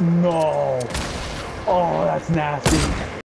No. Oh, that's nasty.